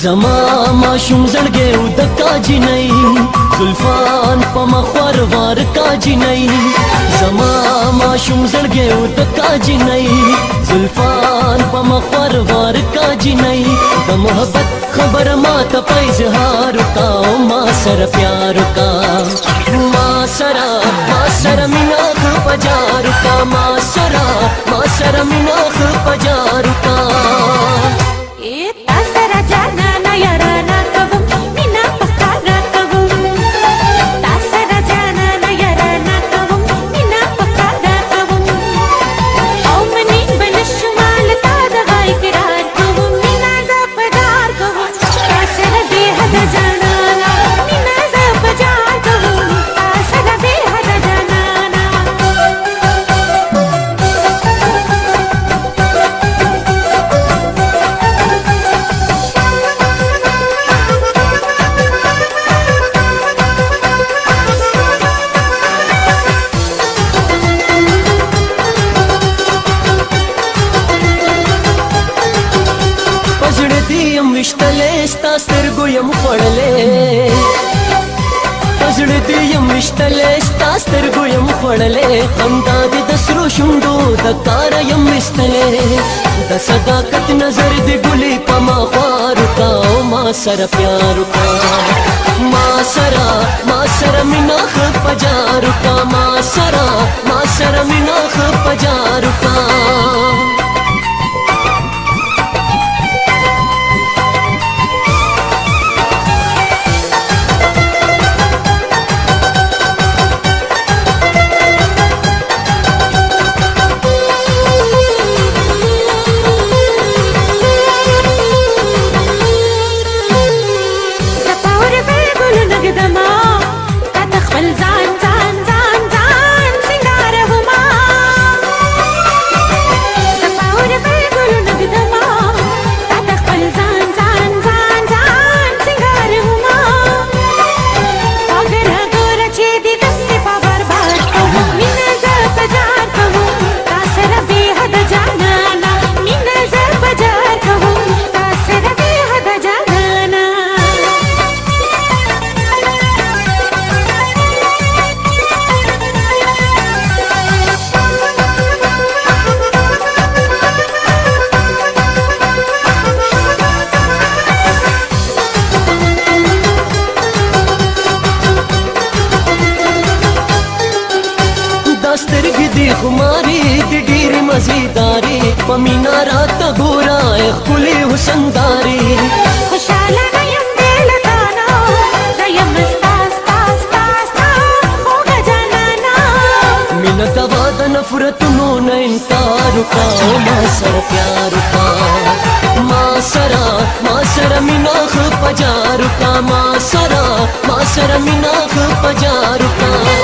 زما ماشوم زړګې او د کاجی نه زلفان په مخور وار کاجی نه زما ماشوم زړګې او د کاجی نه زلفان په مخور وار کاجی نه د محبت خبر ما ته پیزهار کا او ما سره پیار کا मासरा मासरा मिनाख पजार का मासरा मासरा मिनाख पजार का یم وشتلې ستا سترګو یم خړلې پزړه دې یم وشتلې ستا سترګو یم خړلې خندا دې د سرو شوندو د کار یم وشتلې د صداقت نظر دې ګلې پما خار کا او ما سره پیار کا ما سره ما سره مینا خ پجار کا ما سره ما سره مینا خ پجار کا दस्तर दी खुमारी डीर मजीदारी पमीना रात तो गोरा खुले हुसन मीनाख पजारुका मासरा मासरा मीनाख पजारुका